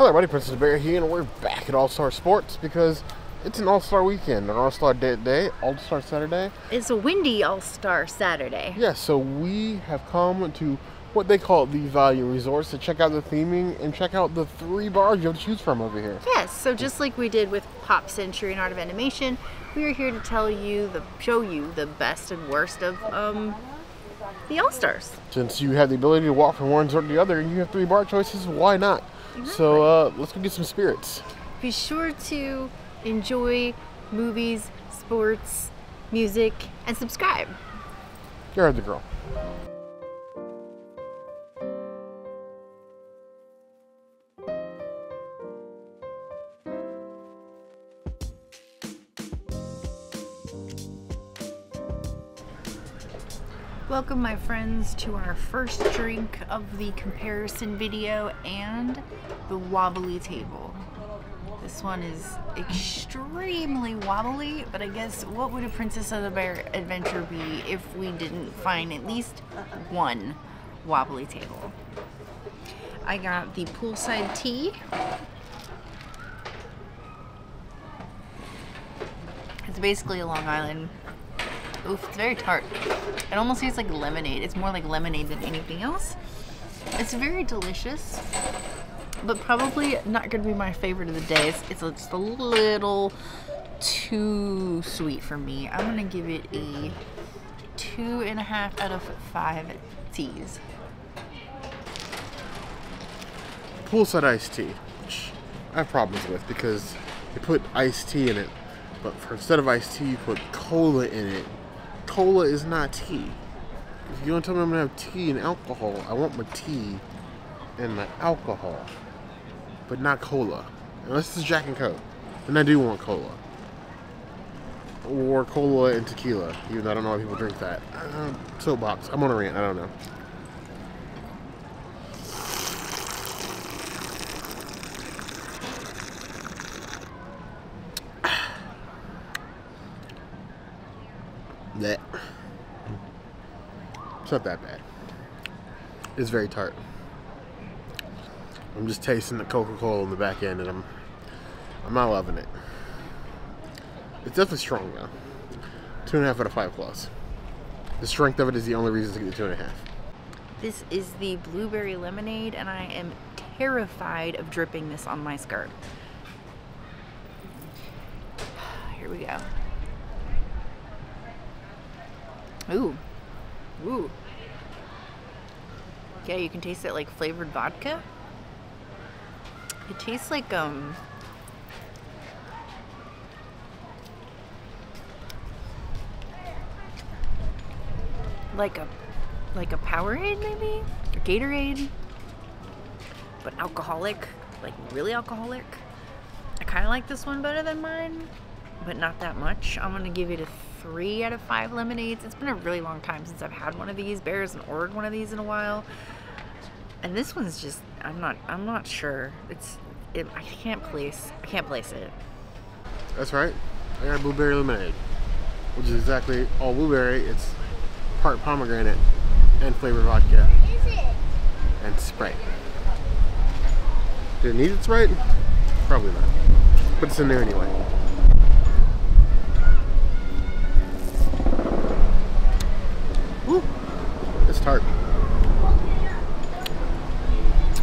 Hello everybody, Princess Bear here, and we're back at All-Star Sports because it's an All-Star weekend, an All-Star Day, day All-Star Saturday. It's a windy All-Star Saturday. Yeah, so we have come to what they call the Value Resorts to check out the theming and check out the three bars you have to choose from over here. Yes, so just like we did with Pop Century and Art of Animation, we are here to tell you, the show you the best and worst of um, the All-Stars. Since you have the ability to walk from one resort to the other and you have three bar choices, why not? So uh, let's go get some spirits. Be sure to enjoy movies, sports, music, and subscribe. You heard the girl. Welcome my friends to our first drink of the comparison video and the wobbly table. This one is extremely wobbly, but I guess what would a Princess of the Bear adventure be if we didn't find at least one wobbly table? I got the poolside tea. It's basically a Long Island Oof, it's very tart. It almost tastes like lemonade. It's more like lemonade than anything else. It's very delicious, but probably not going to be my favorite of the day. It's, it's just a little too sweet for me. I'm going to give it a two and a half out of five teas. Poolside iced tea, which I have problems with because they put iced tea in it, but for instead of iced tea, you put cola in it cola is not tea. If you don't tell me I'm gonna have tea and alcohol, I want my tea and my alcohol, but not cola. Unless it's Jack and Coke, then I do want cola. Or cola and tequila, even though I don't know why people drink that. Uh, soapbox. I'm on a rant. I don't know. That. It's not that bad. It's very tart. I'm just tasting the Coca-Cola in the back end and I'm I'm not loving it. It's definitely strong though. Two and a half out of five plus. The strength of it is the only reason to get the two and a half. This is the blueberry lemonade and I am terrified of dripping this on my skirt. Here we go. Ooh. Ooh. Yeah, you can taste it like flavored vodka. It tastes like, um... Like a, like a Powerade maybe? Or Gatorade? But alcoholic. Like really alcoholic. I kind of like this one better than mine, but not that much. I'm gonna give it a three out of five lemonades. It's been a really long time since I've had one of these. bears hasn't ordered one of these in a while. And this one's just, I'm not, I'm not sure. It's, it, I can't place, I can't place it. That's right. I got blueberry lemonade, which is exactly all blueberry. It's part pomegranate and flavored vodka and Sprite. Did it need Sprite? Probably not. But it's in there anyway. Tart.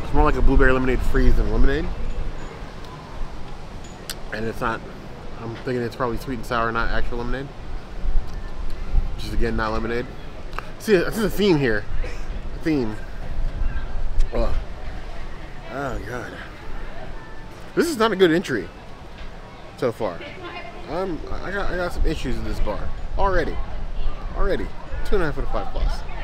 It's more like a blueberry lemonade freeze than lemonade. And it's not, I'm thinking it's probably sweet and sour, not actual lemonade. Which is again, not lemonade. See, this is a theme here. A theme. Oh. oh, God. This is not a good entry so far. I'm, I got, I got some issues with this bar already. Already. Two and a half out of five plus.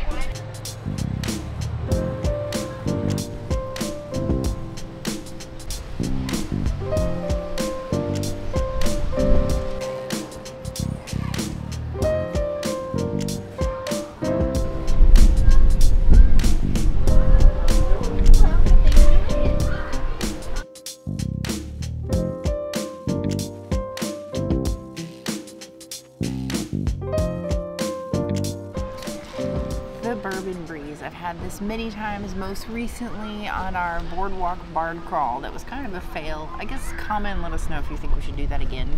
This many times, most recently on our boardwalk bard crawl. That was kind of a fail. I guess comment let us know if you think we should do that again.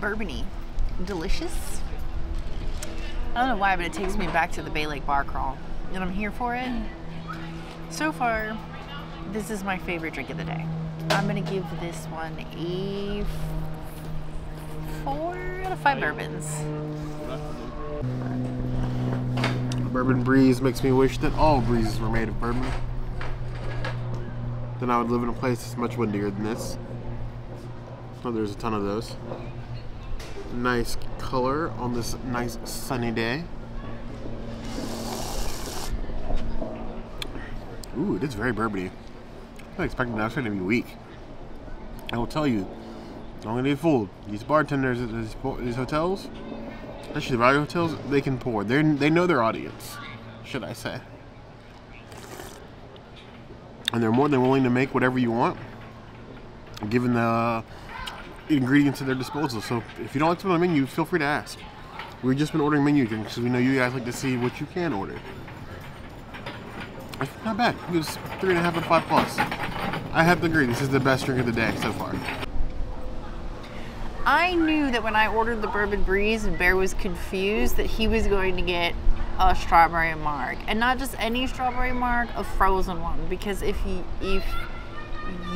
Bourbony. Delicious. I don't know why, but it takes me back to the Bay Lake bar crawl. And I'm here for it. So far, this is my favorite drink of the day. I'm gonna give this one a four out of five bourbons. Bourbon breeze makes me wish that all breezes were made of bourbon. Then I would live in a place that's much windier than this. Oh, there's a ton of those. Nice color on this nice sunny day. Ooh, it is very bourbony. I'm not expecting that to be weak. I will tell you, don't get fooled. These bartenders at these, hotels, especially the value hotels, they can pour. They they know their audience, should I say? And they're more than willing to make whatever you want, given the ingredients at their disposal. So if you don't like something on the menu, feel free to ask. We've just been ordering menu drinks because we know you guys like to see what you can order. Not bad. It was three and a half and five plus. I have to agree. This is the best drink of the day so far. I knew that when I ordered the bourbon breeze and Bear was confused that he was going to get a strawberry marg and not just any strawberry marg, a frozen one because if you if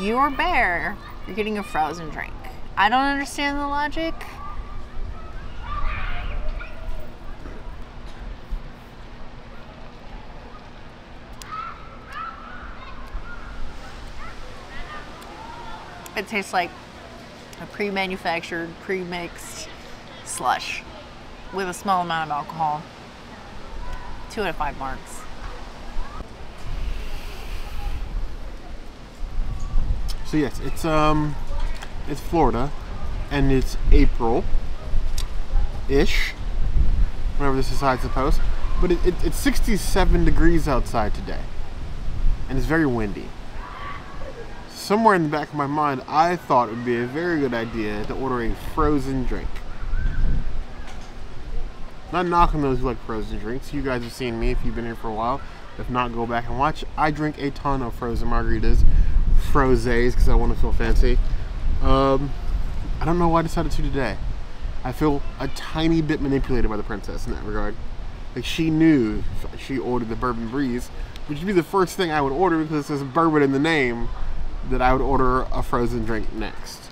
you're Bear, you're getting a frozen drink. I don't understand the logic. It tastes like a pre-manufactured, pre-mixed slush with a small amount of alcohol. Two out of five marks. So yes, it's um, it's Florida, and it's April, ish. Whenever this decides to post, but it, it, it's 67 degrees outside today, and it's very windy. Somewhere in the back of my mind, I thought it would be a very good idea to order a frozen drink. Not knocking those who like frozen drinks. You guys have seen me if you've been here for a while. If not, go back and watch. I drink a ton of frozen margaritas, frozes, because I want to feel fancy. Um, I don't know why I decided to today. I feel a tiny bit manipulated by the princess in that regard. Like she knew she ordered the bourbon breeze, which would be the first thing I would order because it says bourbon in the name, that I would order a frozen drink next.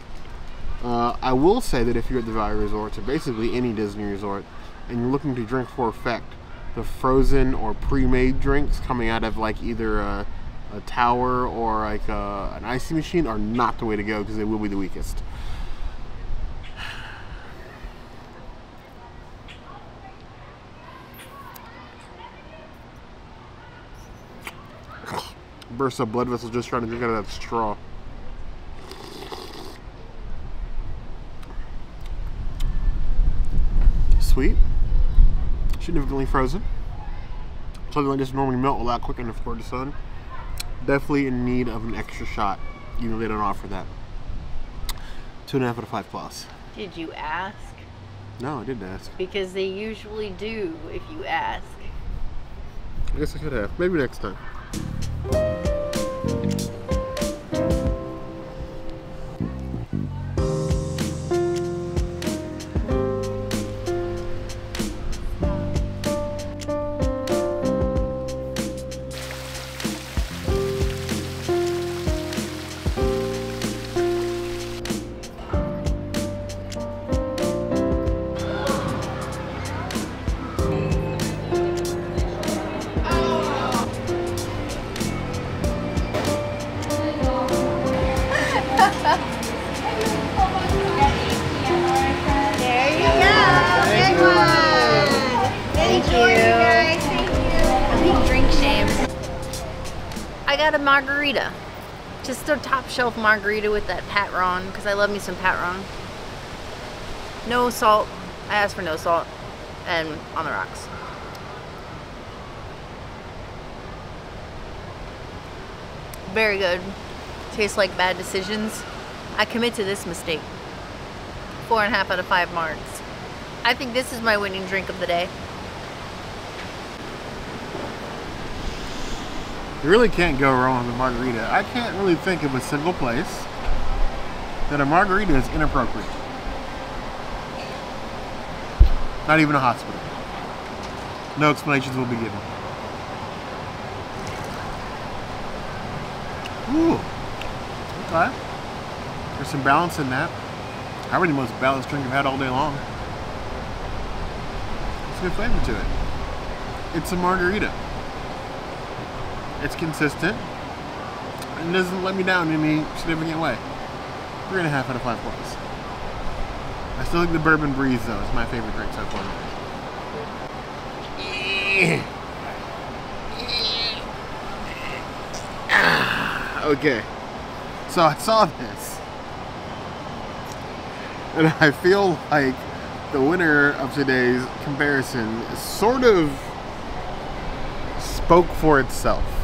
Uh, I will say that if you're at the Value Resort, or basically any Disney resort, and you're looking to drink for effect, the frozen or pre-made drinks coming out of like either a, a tower or like a, an icy machine are not the way to go because they will be the weakest. Burst of blood vessels just trying to drink out of that straw. Sweet significantly frozen. Something like this normally melt a lot quicker in the Florida sun. Definitely in need of an extra shot, even though they don't offer that. Two and a half out of five plus. Did you ask? No, I didn't ask. Because they usually do if you ask. I guess I could have. Maybe next time. うん。I got a margarita. Just a top shelf margarita with that Patron because I love me some Patron. No salt. I asked for no salt. And on the rocks. Very good. Tastes like bad decisions. I commit to this mistake. Four and a half out of five marks. I think this is my winning drink of the day. You really can't go wrong with a margarita. I can't really think of a single place that a margarita is inappropriate. Not even a hospital. No explanations will be given. Ooh. Okay. There's some balance in that. Probably the most balanced drink I've had all day long. It's a good flavor to it. It's a margarita. It's consistent. And doesn't let me down in any significant way. Three and a half out of five points. I still think the bourbon breeze though is my favorite drink so far. Okay. So I saw this. And I feel like the winner of today's comparison sort of spoke for itself.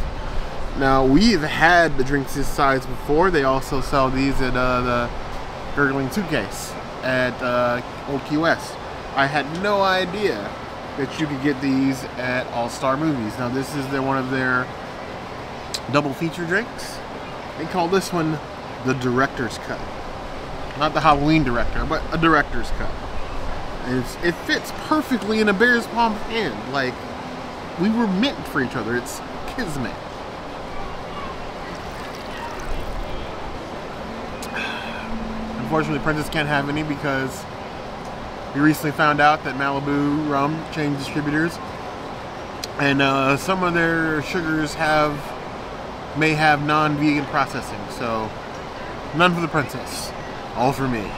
Now, we've had the drinks this size before. They also sell these at uh, the Gurgling Suitcase at uh, Old Key West. I had no idea that you could get these at All Star Movies. Now, this is their, one of their double feature drinks. They call this one the Director's Cut. Not the Halloween director, but a Director's Cut. It's, it fits perfectly in a bear's palm hand. Like, we were meant for each other. It's kismet. Unfortunately, Princess can't have any because we recently found out that Malibu Rum changed distributors, and uh, some of their sugars have may have non-vegan processing. So, none for the princess, all for me.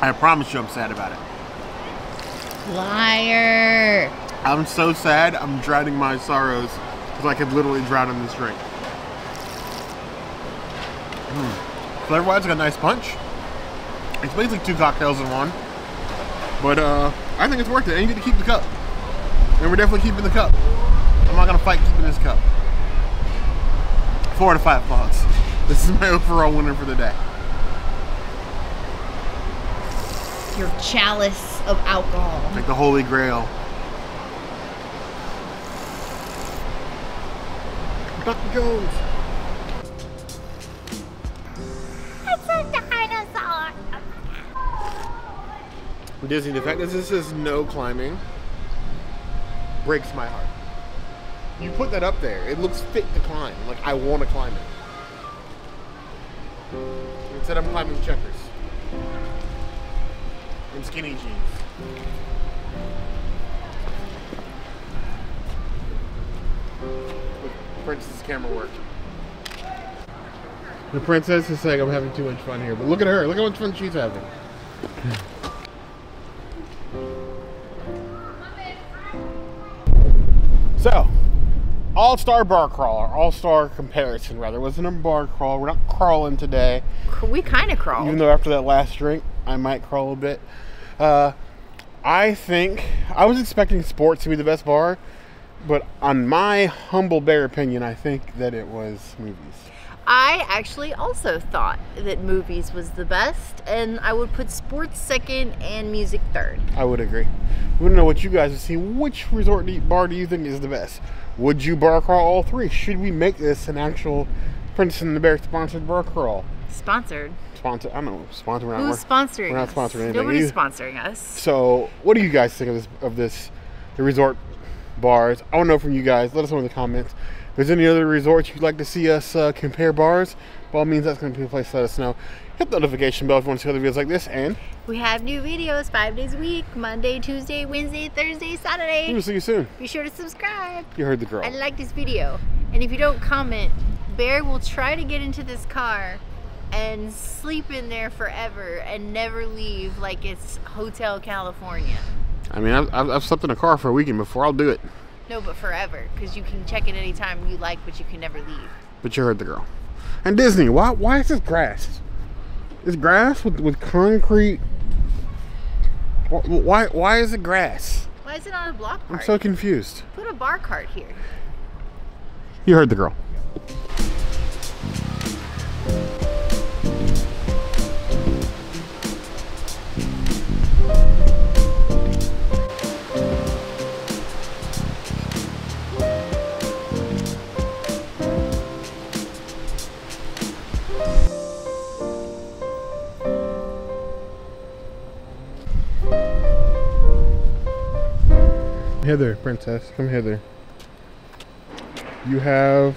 I promise you, I'm sad about it. Liar. I'm so sad. I'm drowning my sorrows because I could literally drown in this drink. Mm. Flavor-wise, it's got a nice punch. It's basically two cocktails in one. But uh, I think it's worth it. And you get to keep the cup. And we're definitely keeping the cup. I'm not gonna fight keeping this cup. Four out of five applause. This is my overall winner for the day. Your chalice of alcohol. Like the holy grail. Dr. Jones. Disney, the fact that this is no climbing breaks my heart. You put that up there, it looks fit to climb. Like I want to climb it. Instead, I'm climbing checkers in skinny jeans. With Princess camera work. The princess is saying I'm having too much fun here, but look at her. Look how much fun she's having. All Star Bar Crawler, All Star Comparison rather. Wasn't a bar crawl. We're not crawling today. We kind of crawled. Even though after that last drink, I might crawl a bit. Uh, I think I was expecting sports to be the best bar, but on my humble bear opinion, I think that it was movies. I actually also thought that movies was the best, and I would put sports second and music third. I would agree. We don't know what you guys have seen. Which resort bar do you think is the best? Would you bar crawl all three? Should we make this an actual Princess and the Bear sponsored bar crawl? Sponsored. Sponsored. I don't know. Sponsor? We're not, Who's sponsoring we're not us? sponsoring anything. Nobody's You- sponsoring us. So, what do you guys think of this? Of this, the resort bars? I want to know from you guys. Let us know in the comments. If there's any other resorts you'd like to see us uh, compare bars, by all means, that's going to be a place to let us know. Hit the notification bell if you want to see other videos like this, and We have new videos five days a week Monday, Tuesday, Wednesday, Thursday, Saturday. we'll see you soon. Be sure to subscribe. You heard the girl. I like this video. And if you don't comment, Bear will try to get into this car and sleep in there forever and never leave like it's Hotel California. I mean, I've, I've, slept in a car for a weekend before. I'll do it. No, but forever, because you can check it anytime you like, but you can never leave. But you heard the girl. And Disney, why why is this grass? It's grass with, with concrete. Wh- Why why is it grass? Why is it on a block I'm so confused. Put a bar cart here. You heard the girl. Hither, princess. Come hither. You have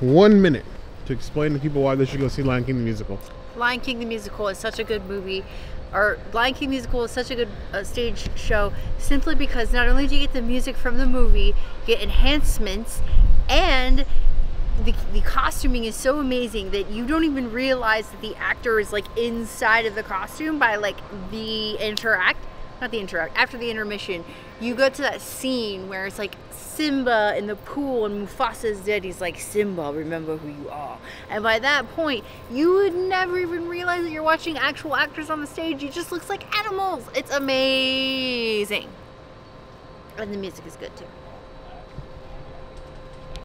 one minute to explain to people why they should go see Lion King the musical. Lion King the musical is such a good movie. Or Lion King musical is such a good uh, stage show simply because not only do you get the music from the movie, get enhancements, and the, the costuming is so amazing that you don't even realize that the actor is like inside of the costume by like the interact not the interact after the intermission you go to that scene where it's like Simba in the pool and Mufasa's dead he's like Simba remember who you are. And by that point you would never even realize that you're watching actual actors on the stage. It just looks like animals. It's amazing. And the music is good too